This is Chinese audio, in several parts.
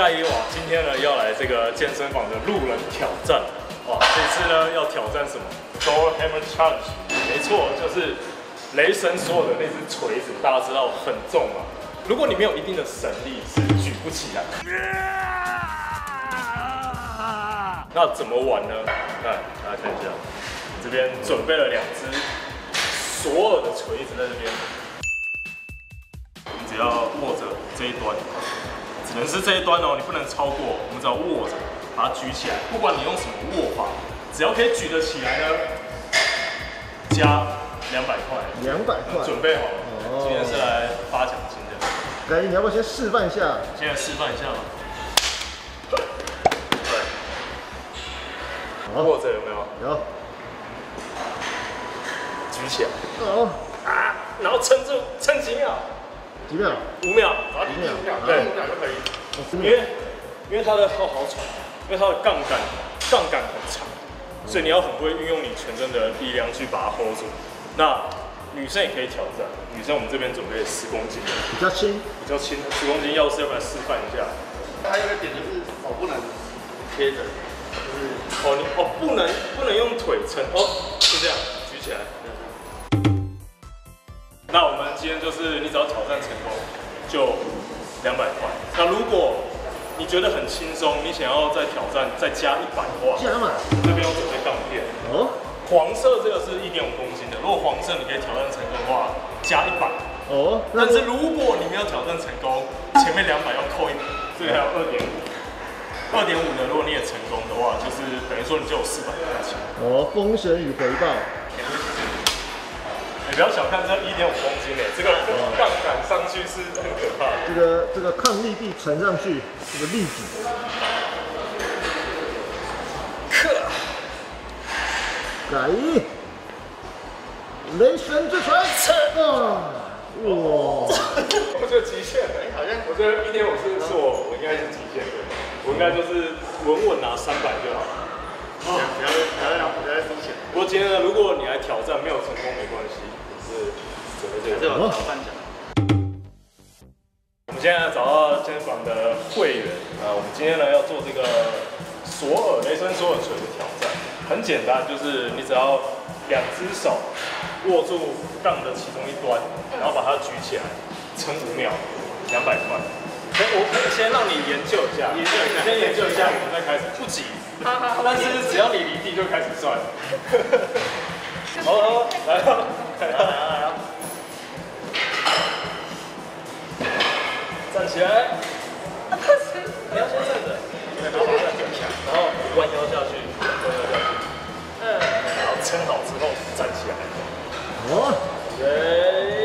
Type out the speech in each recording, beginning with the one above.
盖伊瓦今天呢要来这个健身房的路人挑战，哇，这次呢要挑战什么？Thor Hammer Challenge，没错，就是雷神所有的那只锤子，大家知道很重嘛，如果你没有一定的神力，是举不起来。那怎么玩呢？看，大家看一下，这边准备了两只所有的锤子在这边，你只要握着这一端。只能是这一端哦，你不能超过。我们只要握着，把它举起来。不管你用什么握法，只要可以举得起来呢，加两百块。两百块，准备好了。今天是来发奖金的。来，你要不要先示范一下？现在示范一下吗？对。握着有没有？有。举起来。哦。啊！然后撑住，撑几秒。几秒？五秒，五秒，对，五秒就可以。因为因为它的号好长，因为它的杠杆杠杆很长，所以你要很会运用你全身的力量去把它 hold 住。那女生也可以挑战，女生我们这边准备十公斤的，比较轻，比较轻，十公斤，要是要不要示范一下？还有一个点就是手不能贴着，就是哦你哦不能不能用腿撑哦，就这样举起来。那我们今天就是你只要挑战成功就两百块。那如果你觉得很轻松，你想要再挑战再加一百的话，加嘛，这边有准备杠片哦。黄色这个是一点五公斤的，如果黄色你可以挑战成功的话，加一百哦。但是如果你没有挑战成功，前面两百要扣一百，这个还有二点五。二点五的，如果你也成功的话，就是等于说你就有四百块钱。哦，风险与回报。你不要小看这一点五公斤诶，这个杠杆上去是很可怕的。这个这个抗力臂沉上去，这个力矩。克。改。雷神之锤。啊！哇！我觉得极限，哎，好像我觉得一点五是是我我应该是极限的我应该就是稳稳拿三百就好了。不要不要不要不要再收钱。不过今天呢，如果你来挑战没有成功没关系。这个早饭奖。我们现在找到健身房的会员啊，我们今天呢要做这个索尔雷声索尔锤的挑战。很简单，就是你只要两只手握住杠的其中一端，然后把它举起来，撑五秒，两百块。我可以先让你研究一下，研究一下，先研究一下，我们再开始，不急。但是只要你离地就开始算。好，好，来，来，来，来，站起来。你要先站着，然后把它卷起来，然后弯腰下去，弯腰下去。嗯，然后撑好之后站起来。哦，对。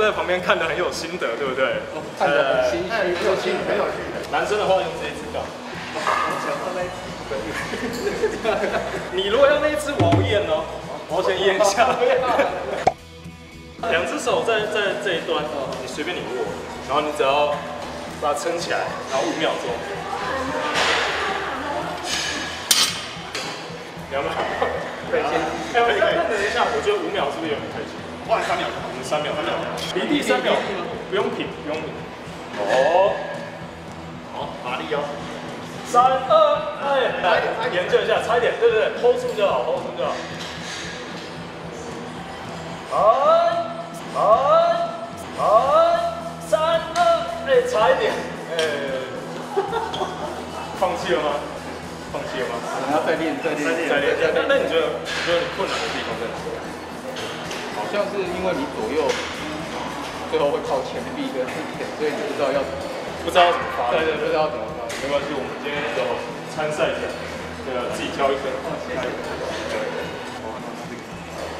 在旁边看的很有心得，对不对？看得很心虚，很有趣，很有趣。男生的话用这一支杠。你如果要那一支，我要验哦，我先验一下。两只手在在这一端，你随便你握，然后你只要把它撑起来，然后五秒钟。两秒。可以先。哎，我再等一下，我觉得五秒是不是有点太久？换三秒，我们三秒，三秒，离地三秒，不用停，不用停。哦，好，发力哦。三二，哎，来研究一下，差一点，对不对？hold 住就好，hold 住就好。哎，哎，哎，三二，哎，差一点，哎，放弃了吗？放弃了吗？还要再练，再练，再练，再练。那那你觉得，你觉得你困难的地方在哪？像是因为你左右最后会靠前臂跟前，所以你不知道要不知道怎么发。对对，不知道怎么发。没关系，我们今天有参赛奖，对，这个自己挑一根。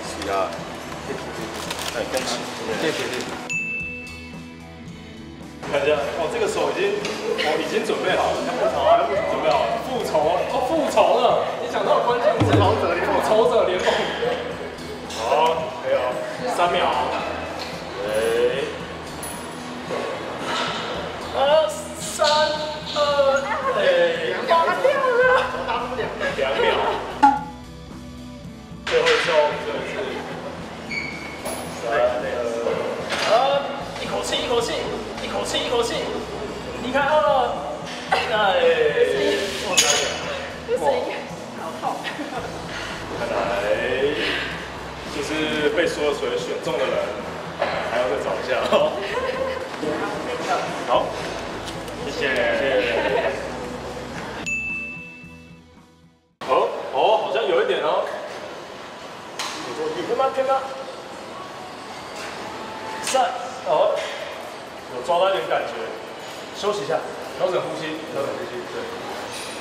是啊，哎，跟起。谢谢谢谢。看一下，哦，这个手已经，哦，已经准备好了，复仇啊，准备好了，复仇啊，哦，复仇了，你讲到关键词，复仇者联盟。好，还有三秒，对，呃，三二，哎，跑掉了。两秒，最后一招真的是，三二，呃，一口气，一口气，一口气，一口气，离开二，哎，做三秒。这声音好痛。看 来就是被所有水选中的人，还要再找一下哦。好，谢谢。哦哦，好像有一点哦。偏吗偏吗？三哦，有抓到一点感觉，休息一下，调整呼吸，调整呼吸，对，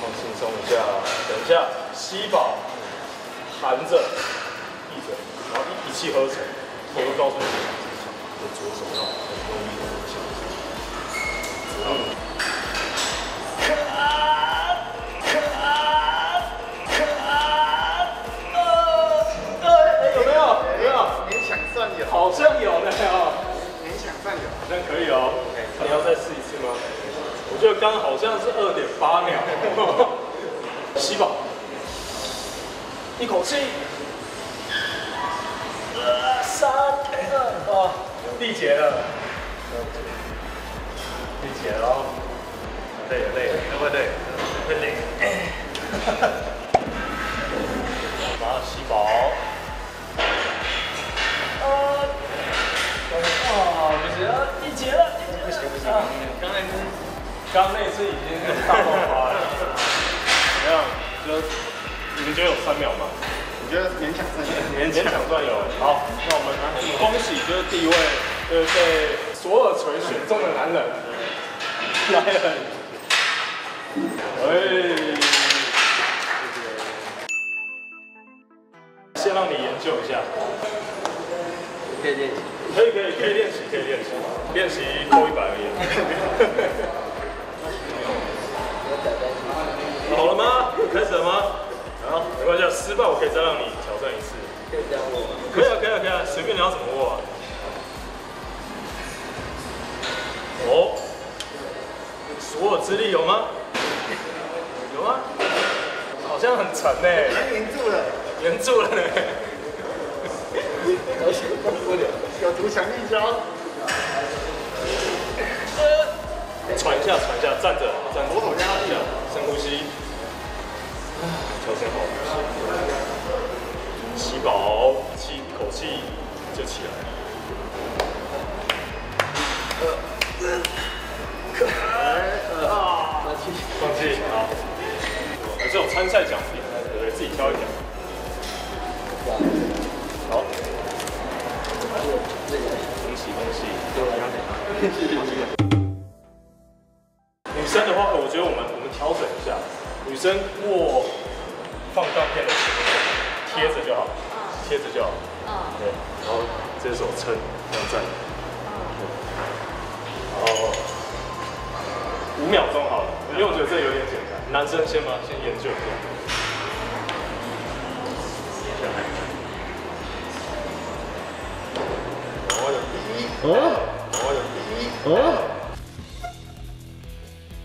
放轻松一下，等一下吸饱。含着，气呵成。我会告诉你，我左手要很用力的向前。可啊可啊可啊！呃呃，哎，有没有？有没有？勉强算有，好像有呢哦，勉强算有。好像可以哦。你要再试一次吗？我觉得刚好像是二点八秒。吸饱。一口气，刚那次已经大爆发了。怎么样？就。你们觉得有三秒吗？我觉得勉强算有，勉强算有。好，那我们恭喜就是第一位，就是被索尔垂选中的男人，来了。哎，先让你研究一下。可以练习。可以可以可以练习可以练习，练习扣一百而已。住了呢。有图强力胶。喘一下，喘一下，站着，站着。我好压力啊，深呼吸。调整好呼，吸吸饱，气一口气就起来。呃，啊，放弃，放弃，好。还是有参赛奖品，对不对？自己挑一点。好。恭喜恭喜！女生的话，我觉得我们我们调整一下。女生握放照片的时候，贴着就好，贴着就好。嗯。对，然后这手撑，这样站。嗯。然后五秒钟好了，因为我觉得这有点简单。男生先吗？先研究一下。哦。我，有第一。哦。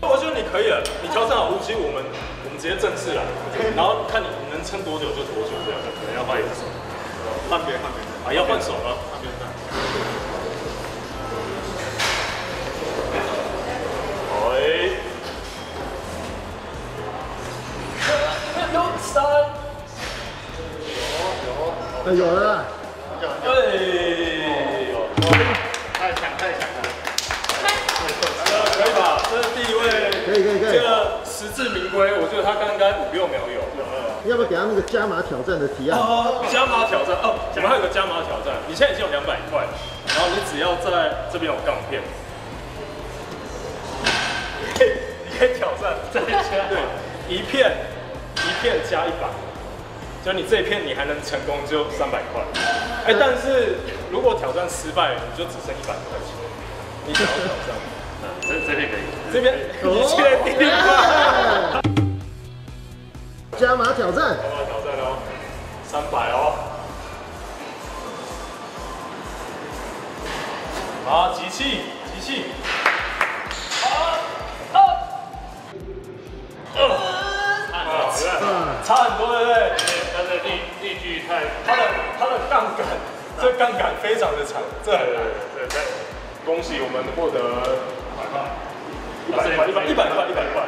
我觉得你可以了，你调整好呼吸，我们我们直接正式了，然后看你能撑多久就多久，这样可能要换一只手，换边换边啊，要换手了，换边换。哎，有三，有有，有了，哎，有，太强太强了，可以吧？这是第一位。可以可以可以，这个实至名归，我觉得他刚刚五六秒有。要不要给他那个加码挑战的提案？哦，加码挑战哦，我们还有个加码挑战，你现在已经有两百块，然后你只要在这边有杠片，你可以挑战再加对一片一片片加一百，就你这一片你还能成功就三百块。哎、但是如果挑战失败，你就只剩一百块钱。你想要挑战吗？嗯，这这边可以。这边你确定吗？加码挑战，加码挑战哦，三百哦。好，集气，集气。啊，差很多，对不对？但是力力矩太，它的它的杠杆，这杠杆非常的长，这很难。对对，恭喜我们获得一百块，一百一百块，一百块，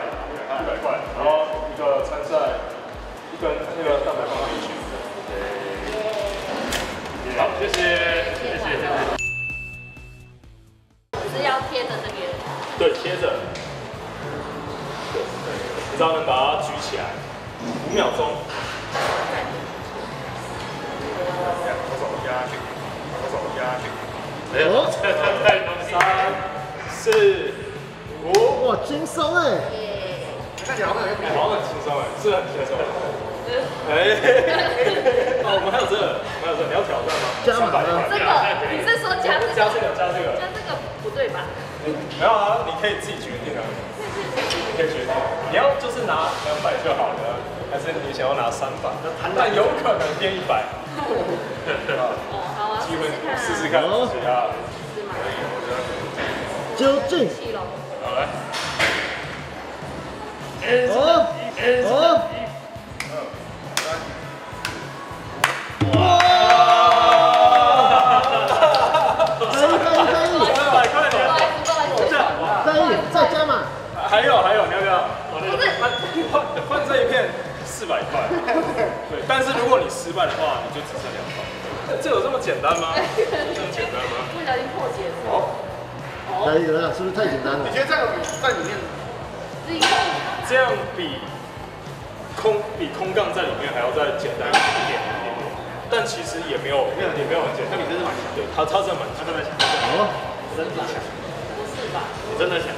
一百块，然后一个参赛，一根那个蛋白棒可以去。好，谢谢，谢谢，谢谢。是要贴着这边。对，贴着。对，你只要能把它举起来，五秒钟。左手压去，左手压去。哎呦，三、四、哇，轻松哎，耶。看起来好像好像很轻松哎，是很轻松。哎，哦，我们还有这个，还有这个，你要挑战吗？加码300块吗这个你是说加这个？加这个，加这个。加这个不对吧？没有啊，你可以自己决定啊，你可以决定。你要就是拿两百就好了，还是你想要拿三百？但有可能变一百。哦，好啊，机会试试看。看，试试看。是吗？究竟，气龙。好来，哦哦，可以可以可以三百块钱。意思，不好意思。可以，再加码，还有还有，你要不要？不是，换换这一片四百块。对，但是如果你失败的话，你就只剩两百。这有这么简单吗？有这么简单吗？不小心破解了。好，可以了，是不是太简单了？你觉得这样比在里面这样比空比空杠在里面还要再简单一点一点点，但其实也没有也没有很简单。你真是蛮强，对，他他真的蛮强。真的强，哦，真的强，不是吧？你真的强。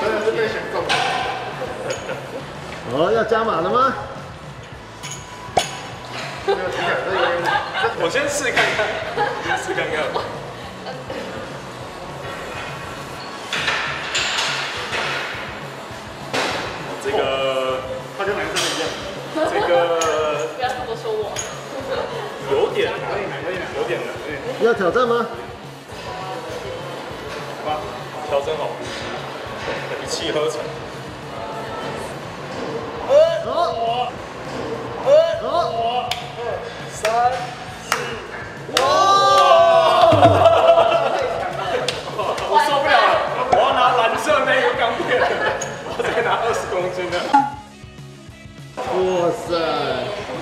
真的是被选中。哦，要加码了吗？我先试看看，我先试看看。这个他跟男生一样，这个不要这么说我。有点难，有点难。要挑战吗？吧，调整好，一气呵成。哦哦，三，我恭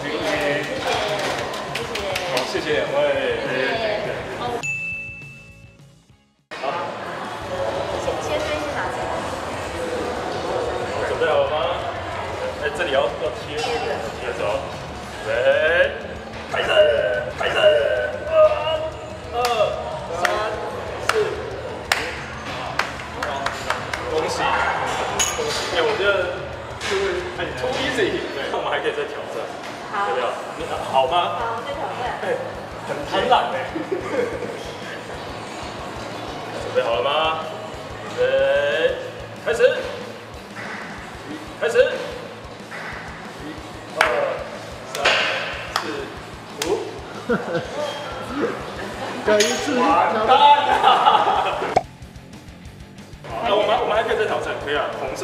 喜！谢谢，好，谢谢两位。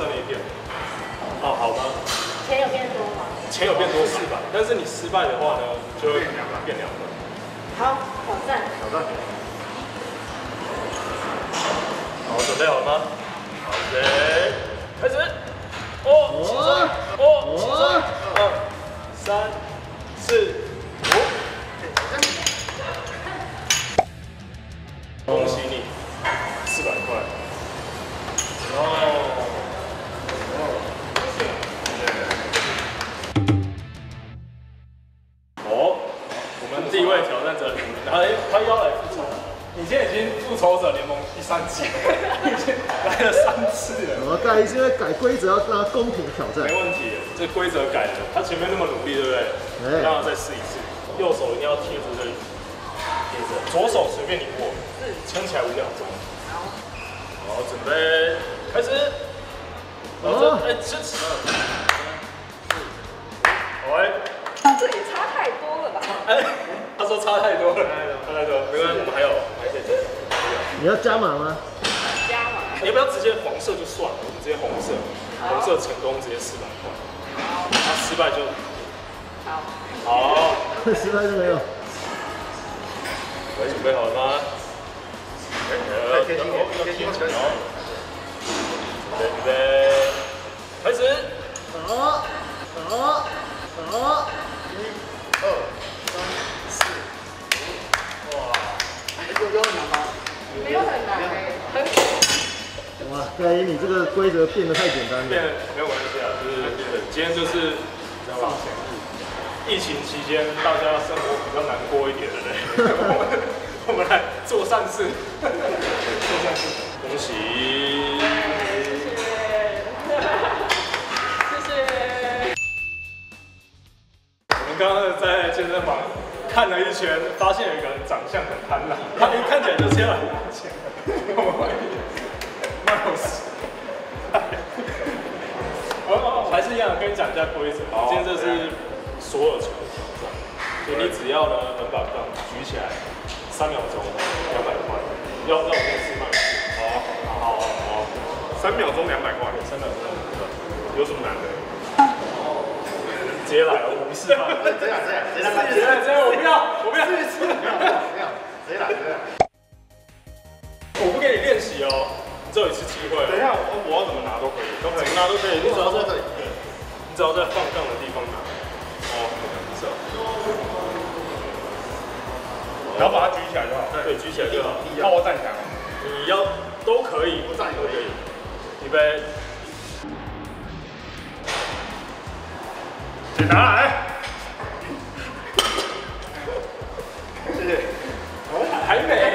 色那一片。哦，好吗？钱有变多吗？钱有变多四百，但是你失败的话呢，就会变两百，变两百。好，挑战。挑战。好，准备好了吗？好，准备，开始。哦，起身，哦，起身，二、三、四、五。恭喜你，四百块。哦。要来复仇，你现在已经复仇者联盟第三季，已经来了三次了。我盖伊现在改规则，要让他公平挑战没。问题，这规则改了，他前面那么努力，对不对？哎让他再试一次，右手一定要贴住这里，贴着，左手随便你握，撑起来五秒钟。好，准备开始。哦这哎，支持。喂，这也差太多了吧？哎，他说差太多了，差太多，没关系，我们还有，还可以再加。你要加码吗？加码。你要不要直接黄色就算了？我们直接红色，红色成功直接四百块，他失败就好，好。失败就没有。喂，准备好了吗？太贴心了贴心了准备预备，开始。好，好，好。二有有很难吗？没有很难哎，很哇，盖伊，你这个规则变得太简单了变。没有关系啊，就是今天就是放钱日。疫情期间，大家生活比较难过一点的嘞。我 们我们来做善事，做善事，恭喜！谢谢。我们刚刚在健身房看了一圈，发现有一个人长相很贪婪，他一看起来就是要来拿钱的。我们欢迎 Miles。好，还是一样，跟你讲一下规则。今天这是所有球的挑战，所以你只要呢能把杠举起来三秒钟，两百块。要要我先示范一次。好，好，好，三秒钟两百块，三秒钟两百块，有什么难的？直接来，我不示范。这样这样，谁来直接来，直接来，我不要，我不要。我不给你练习哦，你只有一次机会哦。等一下，我我要怎么拿都可以，都可以拿都可以，你只要在这里。你只要在放杠的地方拿。哦，是哦。然后把它举起来就好。对，举起来就好。那我站起来吗？你要都可以，我站也可以。预备，请拿来。还没，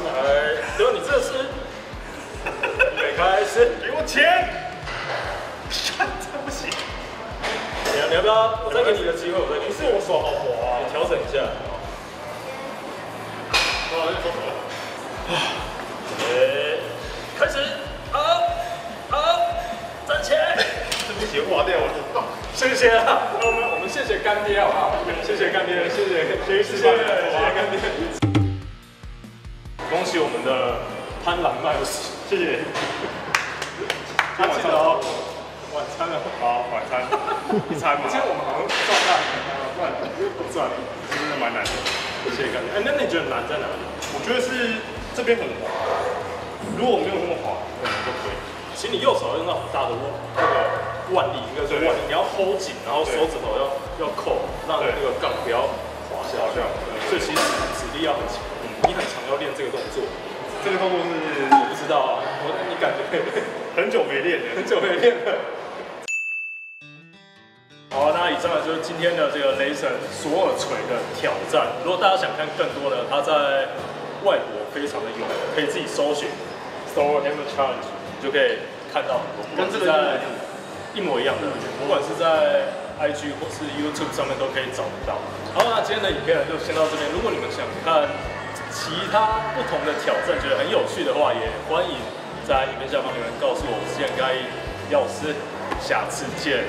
来，对吧？你这是预备开始。给我钱！这不行。你要你要不要？我再给你一个机会，我再给你。不是我手好滑啊。你调整一下。好，那手了。呃，开始，好，好，站起来。这不行，滑掉了。谢谢啊，那我们我们谢谢干爹好不好？谢谢干爹，谢谢谢谢谢谢干爹。恭喜我们的贪婪麦斯，谢谢。他记得哦，晚餐了，好，晚餐一餐嘛。今天我们好像赚大赚了，赚了，真的蛮难的。谢谢感觉。哎，那你觉得难在哪里？我觉得是这边很滑，如果没有那么滑，可能就可以。其实你右手要用到很大的握那个腕力，应该是腕力，你要 hold 紧，然后手指头要要扣，让那个杠不要滑下去。所以其实指力要很强，你很常要练这个动作。这个动作是我不知道啊，我你感觉很久没练了。很久没练了。好那，以上呢就是今天的这个雷神索尔锤的挑战。如果大家想看更多的，他在外国非常的有名，可以自己搜寻 Solar Hammer Challenge，你就可以看到很多，不管是在一模一样的，不管是在 IG 或是 YouTube 上面都可以找得到。好，那今天的影片呢就先到这边。如果你们想看其他不同的挑战，觉得很有趣的话，也欢迎在影片下方留言告诉我。我是健该药师，下次见。